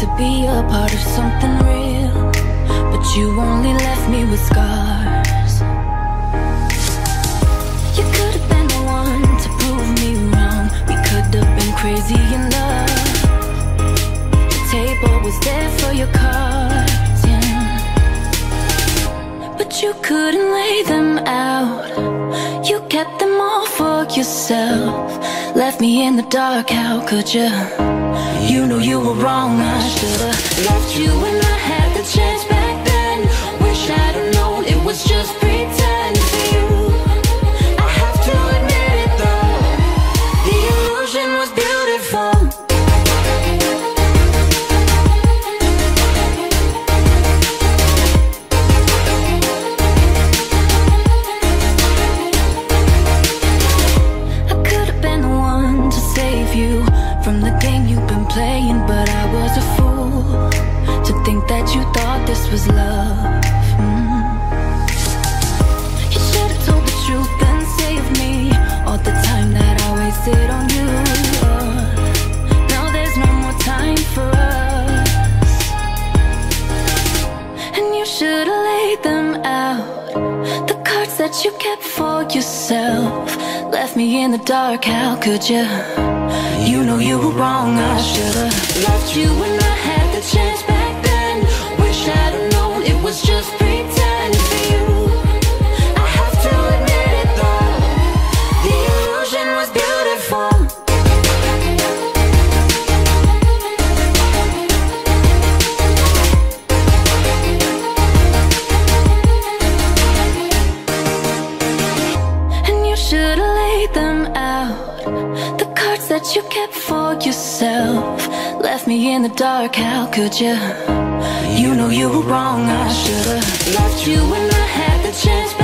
to be a part of something real, but you only left me with scars. You could have been the one to prove me wrong. We could have been crazy in love. The table was there for your cards, yeah. But you couldn't lay them out. You kept them all for yourself. Left me in the dark, how could you? You knew you were wrong, I should've left you when I had the chance this was love. Mm. You should have told the truth and saved me all the time that I wasted on you. Now there's no more time for us, and you should have laid them out. The cards that you kept for yourself left me in the dark. How could you? You know you were wrong. I should've left you that you kept for yourself left me in the dark. How could you? You know you were wrong. I should have left you when I had the chance